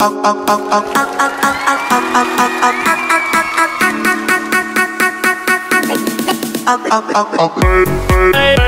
Dear, dear, dear, dear, dear,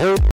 Nope.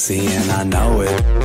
Sexy and I know it.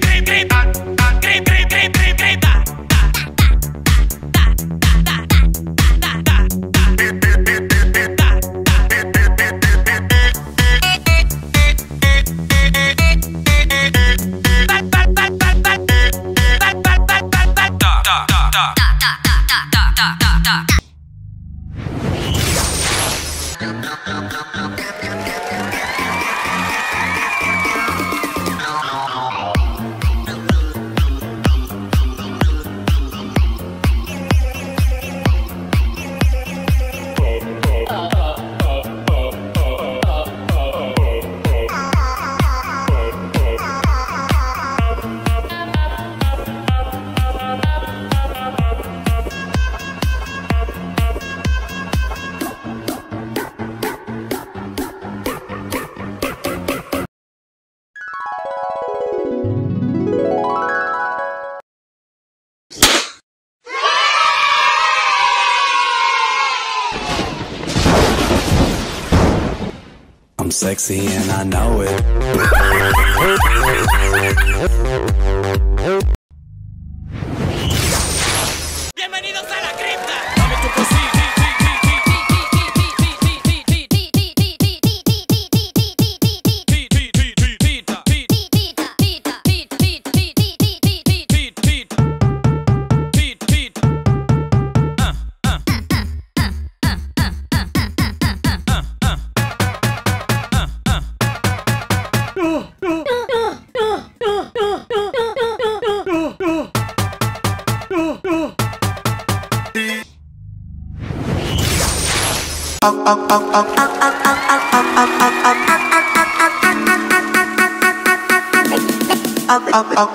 game, game.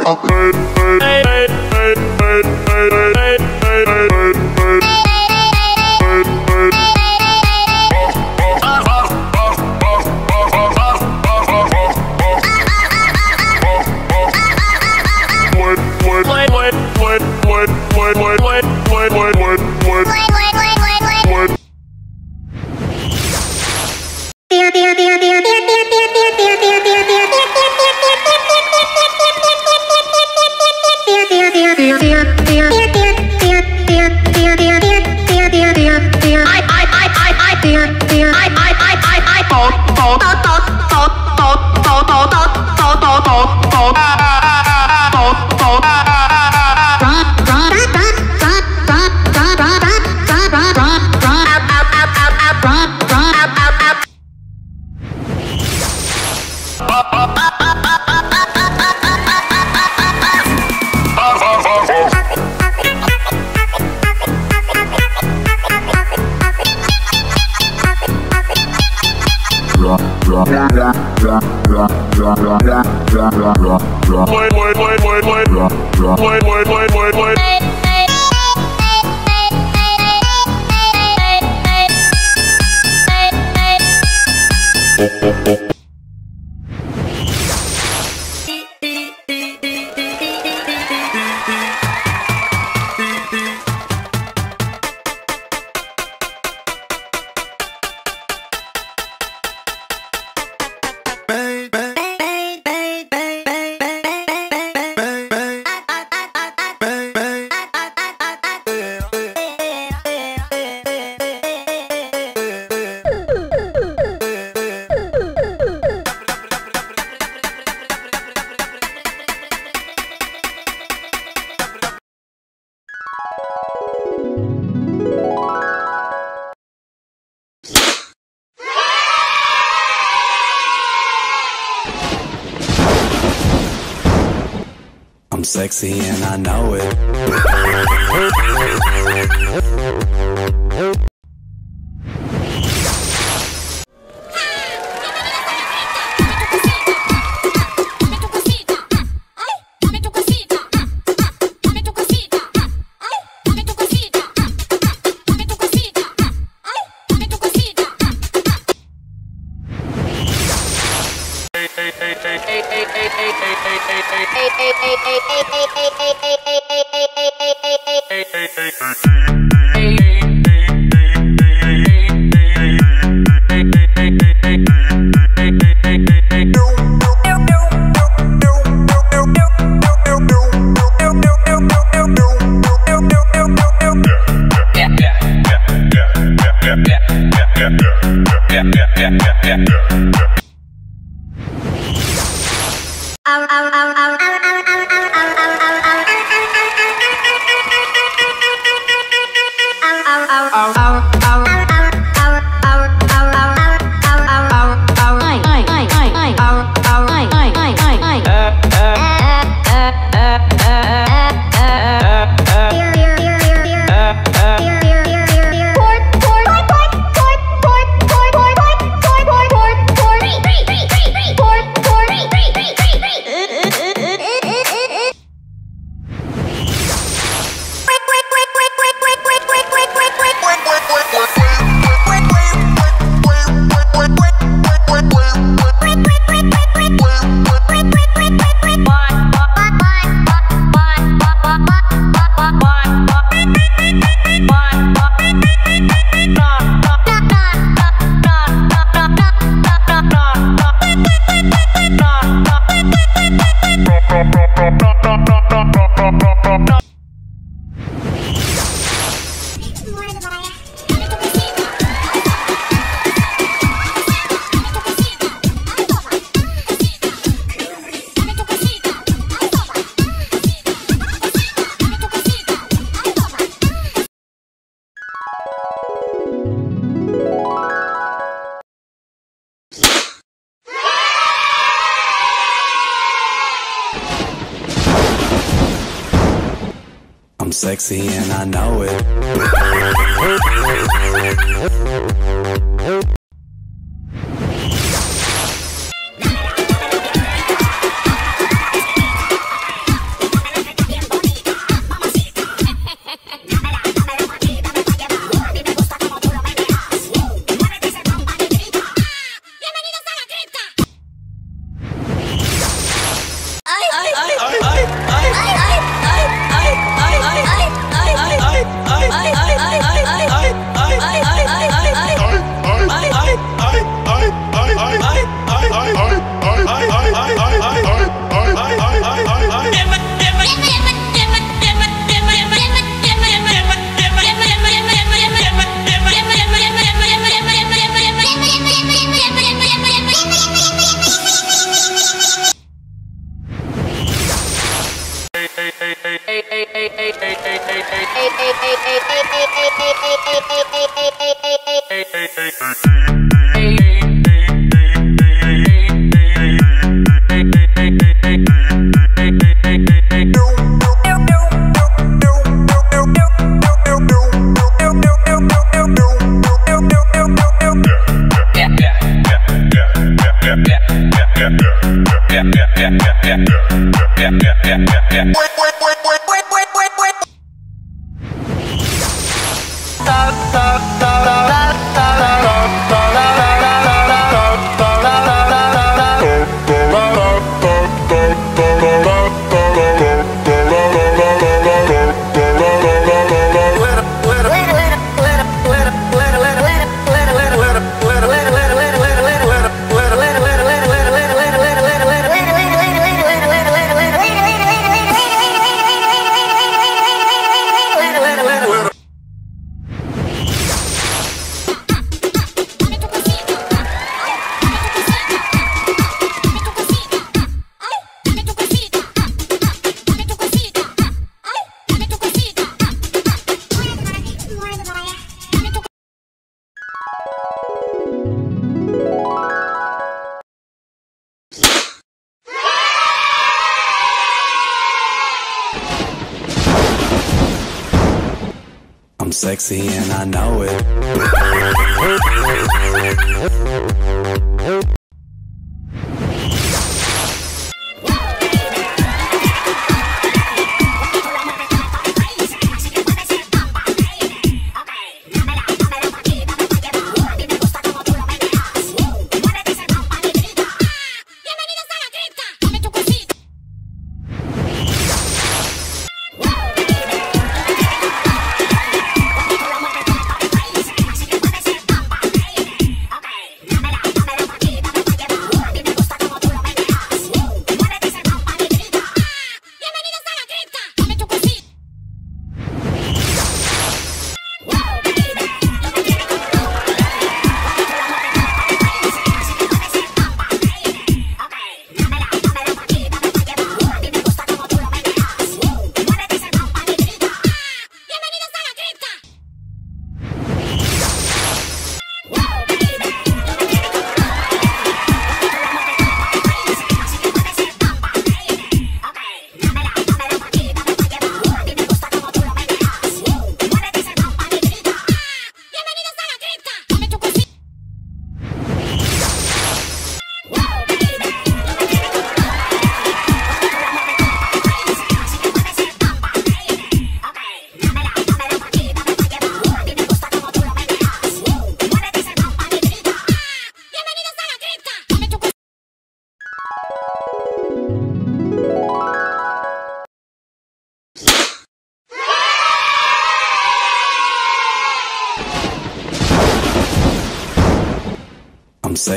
Okay.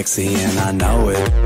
Sexy and I know it.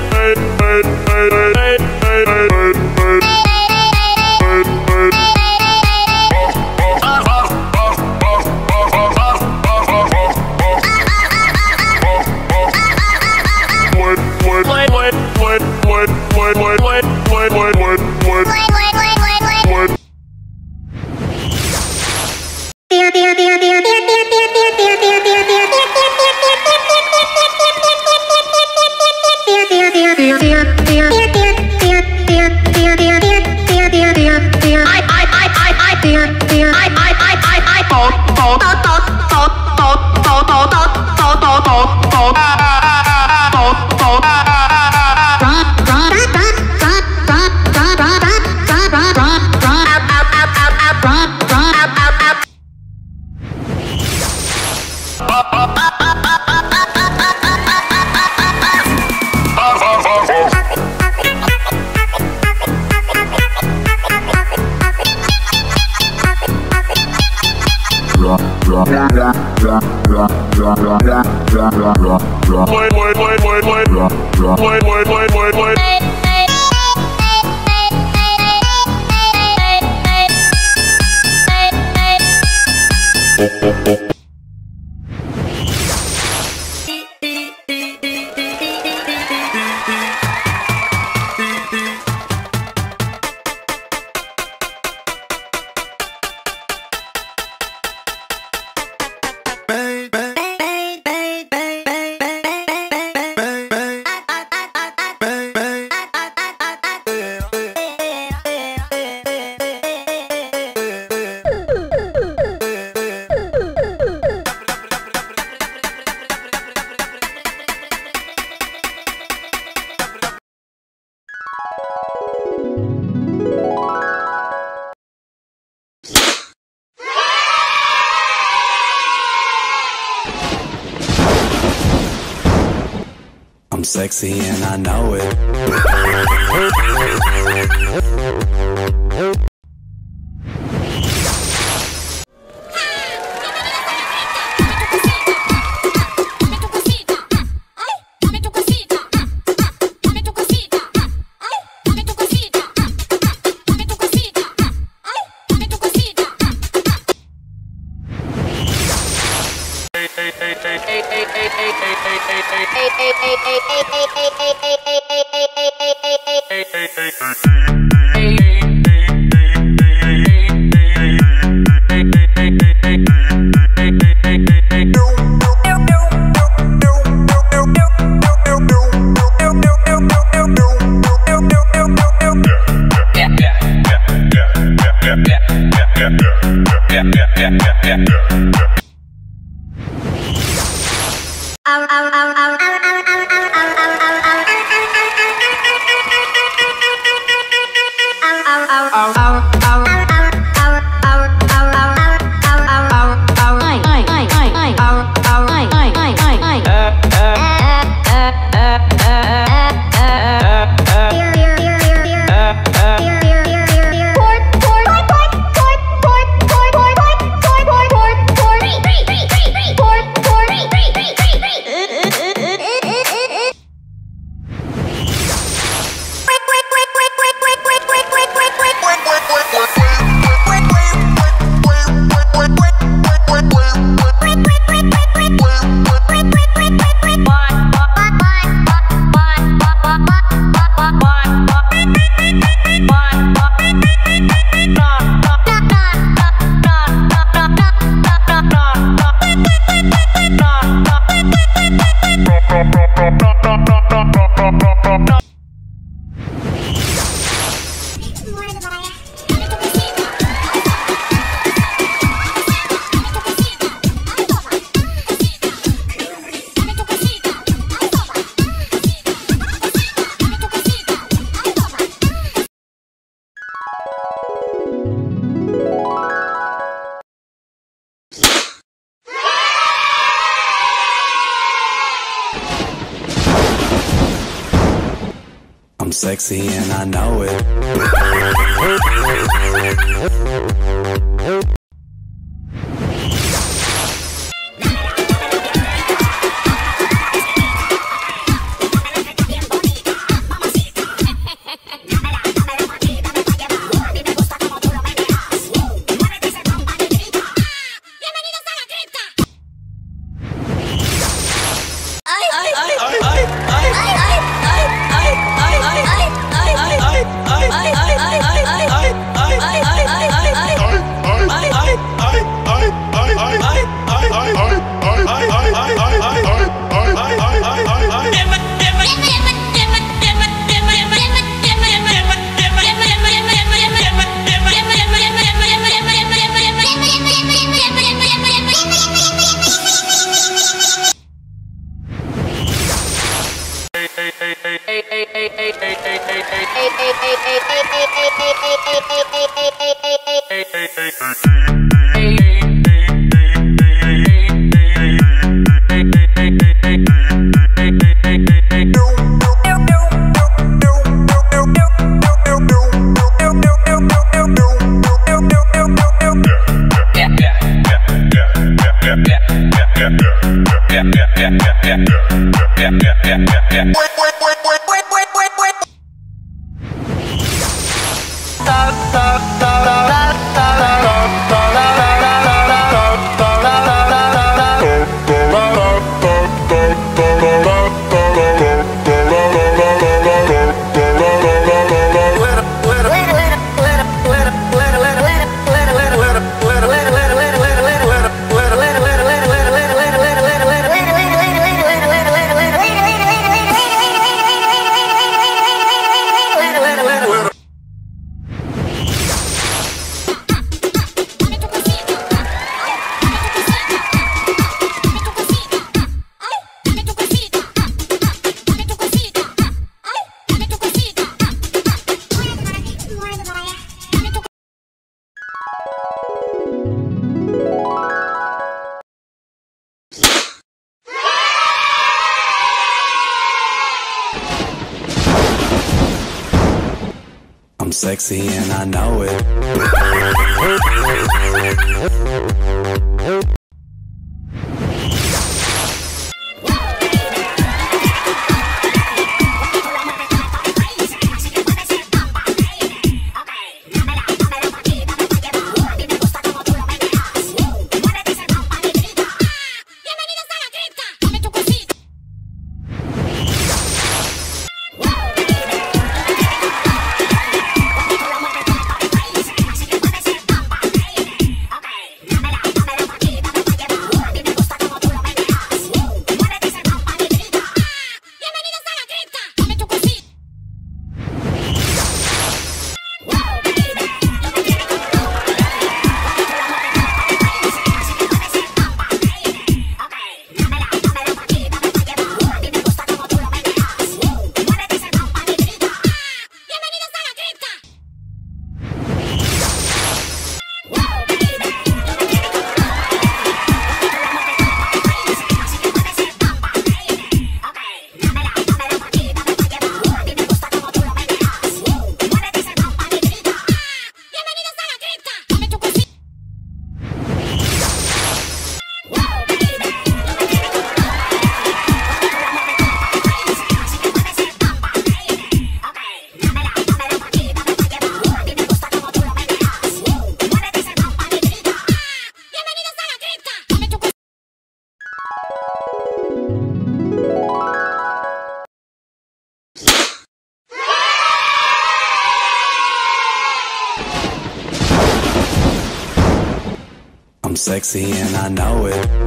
sexy and I know it.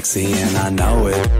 Sexy and I know it.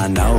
I know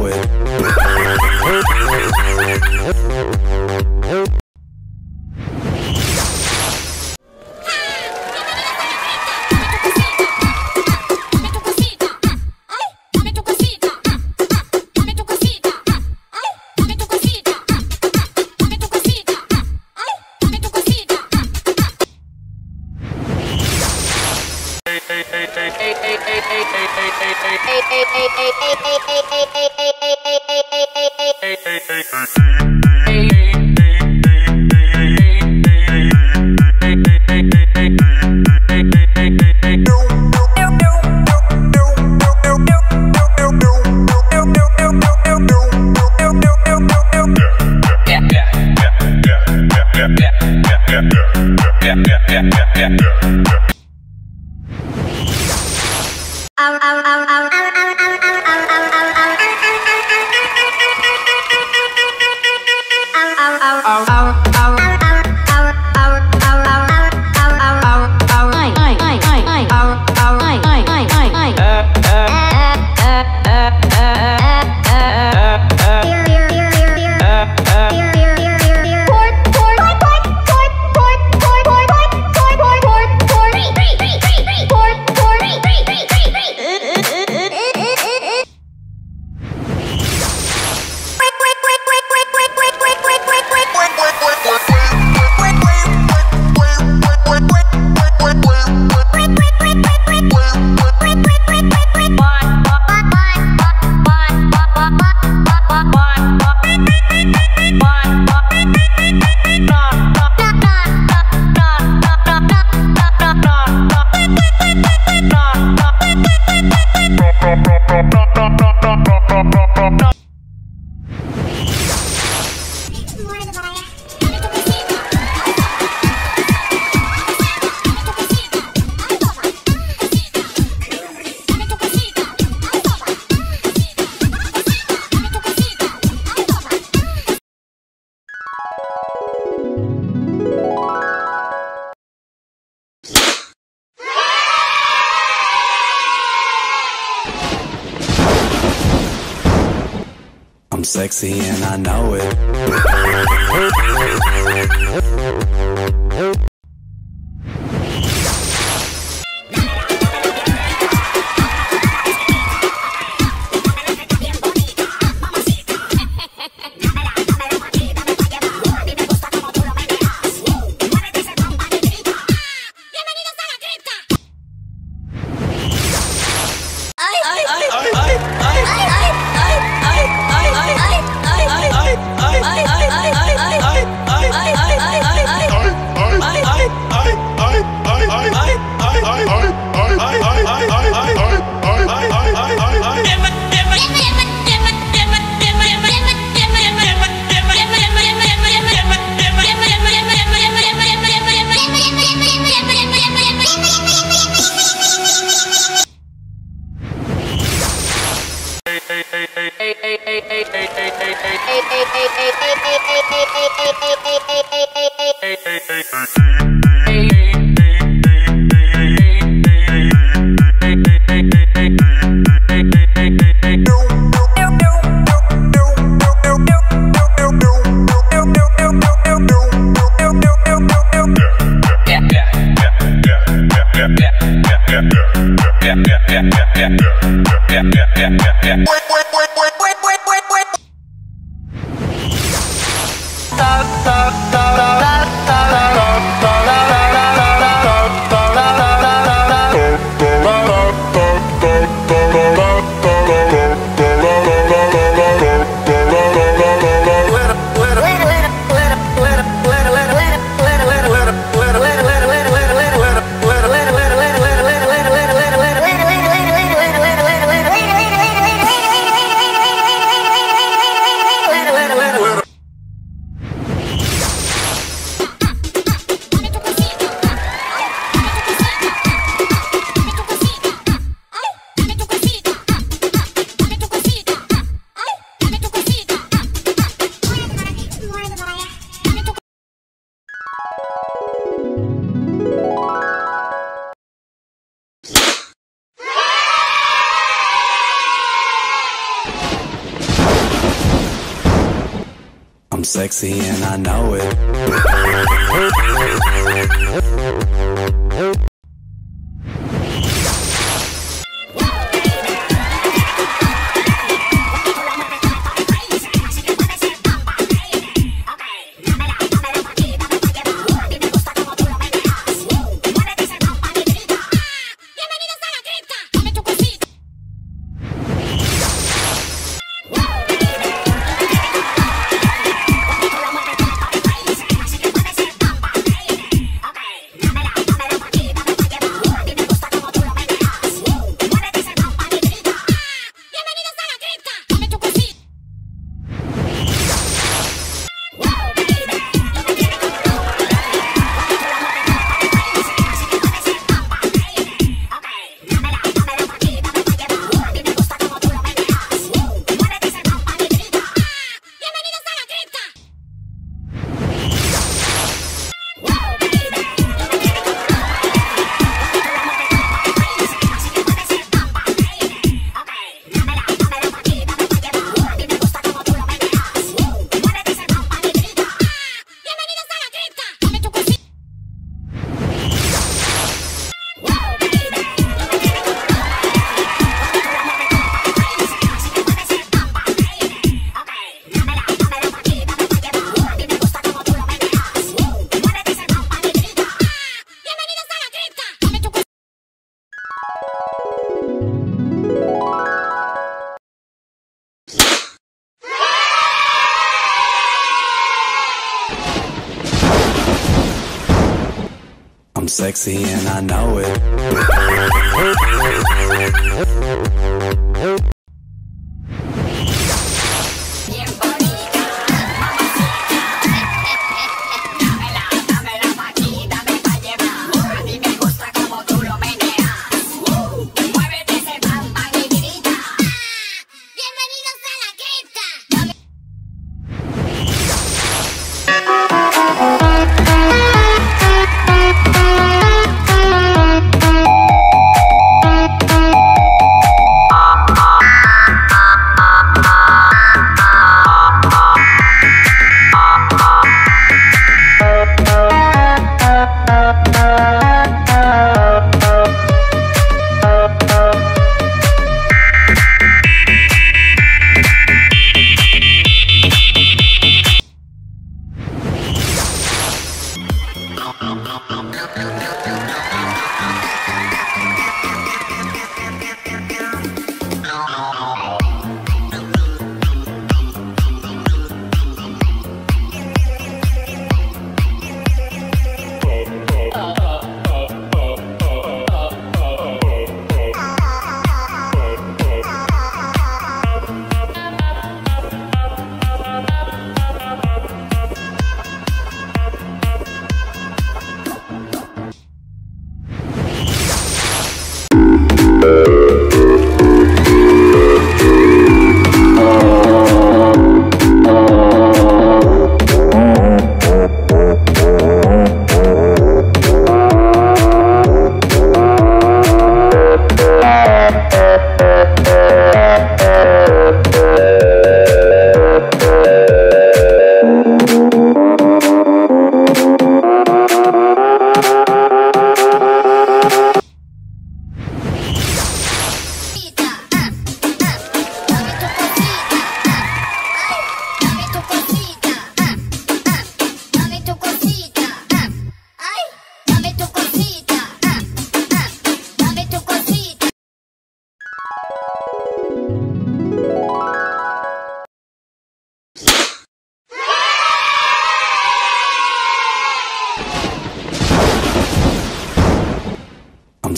sexy and I know it.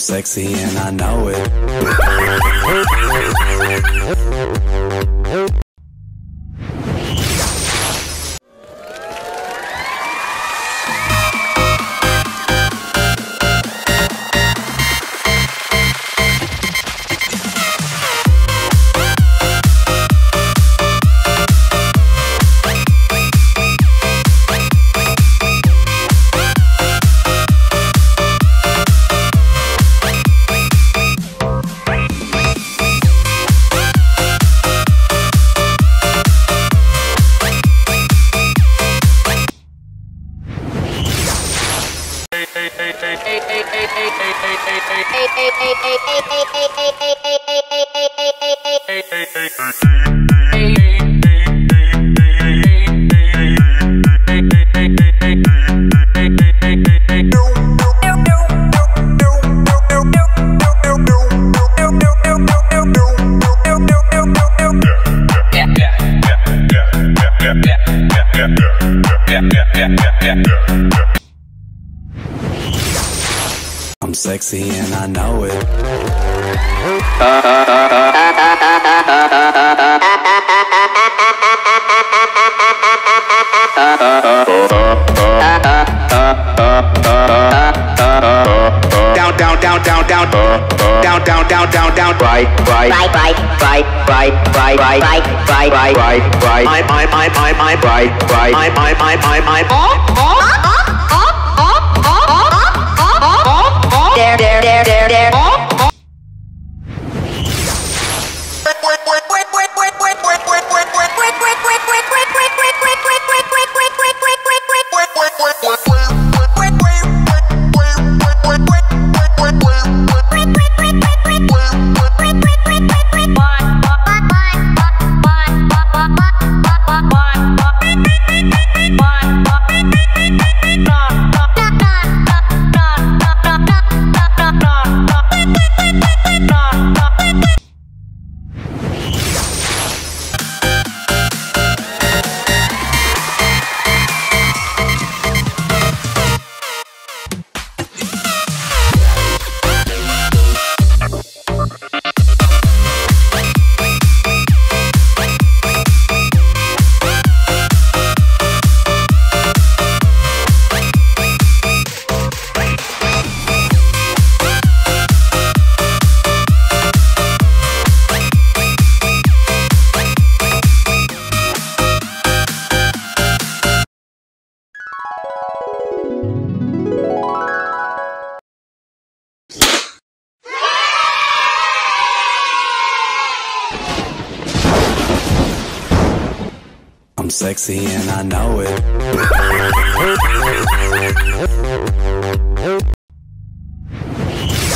Sexy and I know it. Down, down, down, down, down, down, down, down, down, down, right, right, right, right, right, right, right, right, right, right, right, right, right, my, my, my, my, my, right, right, my, my, my, my, my. there, there, there, there, there. I'm